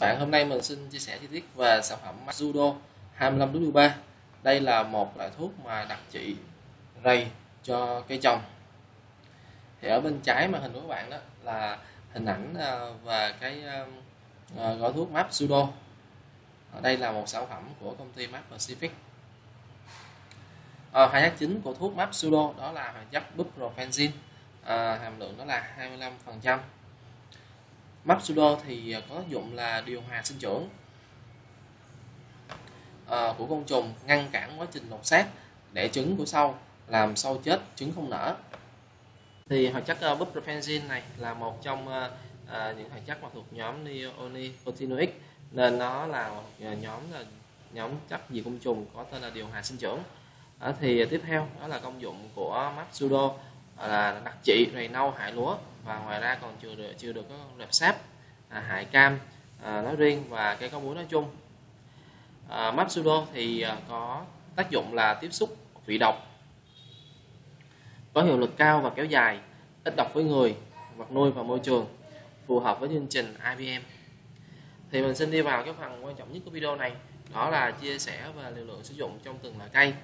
Bạn hôm nay mình xin chia sẻ chi tiết về sản phẩm Judo 25W3. Đây là một loại thuốc mà đặc trị rầy cho cây trồng. Thì ở bên trái màn hình của các bạn đó là hình ảnh và cái à, à, gói thuốc Map Judo. Đây là một sản phẩm của công ty Map Pacific. À, hai tác chính của thuốc Map Judo đó là hoạt chất buprofenzin à, hàm lượng đó là 25%. Mapsudo thì à, có tác dụng là điều hòa sinh trưởng à, của côn trùng, ngăn cản quá trình lột xác, đẻ trứng của sâu, làm sâu chết, trứng không nở. Thì hoạt chất uh, này là một trong uh, uh, những hoạt chất mà thuộc nhóm neonicotinoid nên nó là nhóm là nhóm chất diệt côn trùng có tên là điều hòa sinh trưởng. À, thì tiếp theo đó là công dụng của Mapsudo là đặc trị rầy nâu hại lúa. Và ngoài ra còn chưa được chưa được có rệp sáp à, hại cam à, nói riêng và cây có muối nói chung. À, Mapsudo thì à, có tác dụng là tiếp xúc vị độc có hiệu lực cao và kéo dài ít độc với người vật nuôi và môi trường phù hợp với chương trình IBM thì mình xin đi vào cái phần quan trọng nhất của video này đó là chia sẻ và liều lượng sử dụng trong từng loại cây.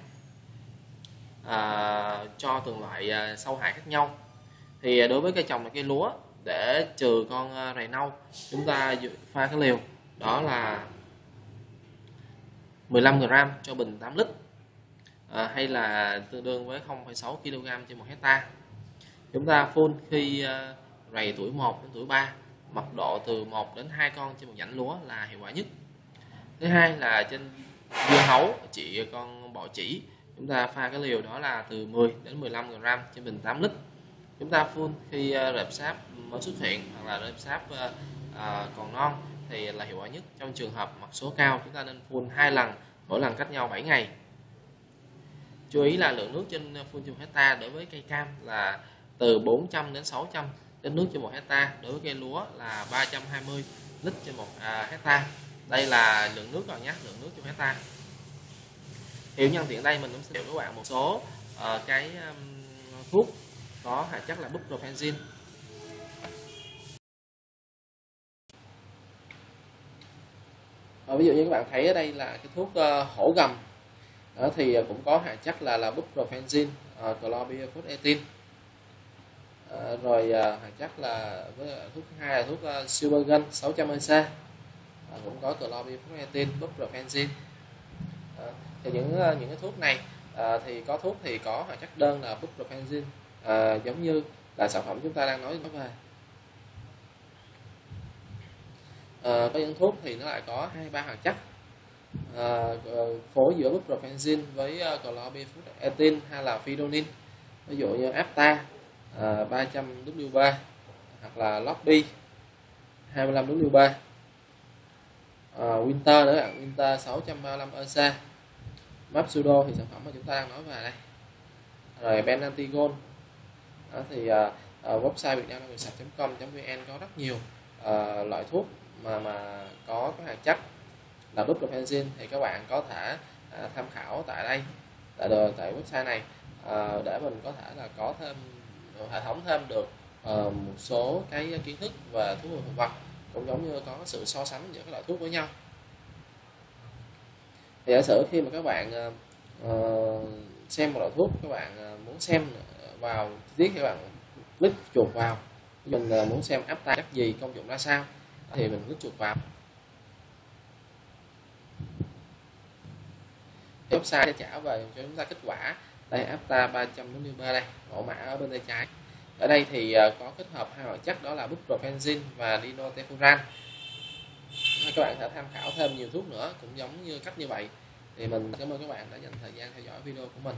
À, cho từng loại à, sâu hại khác nhau. Thì à, đối với cây trồng là cây lúa để trừ con à, rầy nâu chúng ta pha cái liều đó là 15 g cho bình 8 lít à, hay là tương đương với 0,6 kg trên một hecta chúng ta phun khi rầy tuổi 1 đến tuổi 3 mật độ từ 1 đến 2 con trên một nhánh lúa là hiệu quả nhất. Thứ hai là trên dưa hấu chỉ con bọ chỉ chúng ta pha cái liều đó là từ 10 đến 15 g trên bình 8 lít. Chúng ta phun khi ờ, rệp sáp mới xuất hiện hoặc là rệp sáp ờ, ờ, còn non thì là hiệu quả nhất trong trường hợp mặt số cao. Chúng ta nên phun hai lần mỗi lần cách nhau 7 ngày. Chú ý là lượng nước trên phun trên hecta đối với cây cam là từ 400 đến 600 lít nước trên một hecta đối với cây lúa là 320 lít trên một à, hecta đây là lượng nước rồi nhé lượng nước trên hecta hiểu nhân tiện đây mình cũng sẽ các bạn một số uh, cái um, thuốc. Có hạt à, chất là buprofenzin. Ờ, ví dụ như các bạn thấy ở đây là cái thuốc uh, hổ gầm. Đó thì cũng có à, hạt chất là là buprofenzin, uh, chlorpyrifos uh, rồi uh, hạt chất là với thuốc hai là thuốc uh, supergen 600 EC uh, cũng có chlorpyrifos buprofenzin. Ờ, thì những ờ, những cái thuốc này uh, thì có thuốc thì có hoạt chất đơn là buprofenzin à, giống như là sản phẩm chúng ta đang nói về à, có những thuốc thì nó lại có hai ba hoạt chất. À, phối giữa buprofenzin với uh, chlorpyrifos hay là fidonin ví dụ như apta à, 300 W3 hoặc là lobby 25 W3 à, Winter nữa Winter 635 EC Mapsudo thì sản phẩm mà chúng ta đang nói về đây. Rồi Benantigon đó, thì uh, website việt nam nông sạch com vn có rất nhiều uh, loại thuốc mà mà có cái hoạt chất là buprofensin thì các bạn có thể uh, tham khảo tại đây tại tại website này. Uh, để mình có thể là có thêm hệ thống thêm được uh, một số cái kiến thức về thuốc thực vật cũng giống như có sự so sánh giữa các loại thuốc với nhau thì giả sử khi mà các bạn uh, xem một loại thuốc các bạn uh, muốn xem vào tiết các bạn click chuột vào mình muốn xem áp tay cách gì công dụng ra sao thì mình click chuột vào. Website sẽ trả về cho chúng ta kết quả. Đây apta 343 đây mẫu mã ở bên tay trái. Ở đây thì có kết hợp hai hoạt chất đó là buprofensin và dinotefuran các bạn sẽ tham khảo thêm nhiều thuốc nữa cũng giống như cách như vậy. Thì mình cảm ơn các bạn đã dành thời gian theo dõi video của mình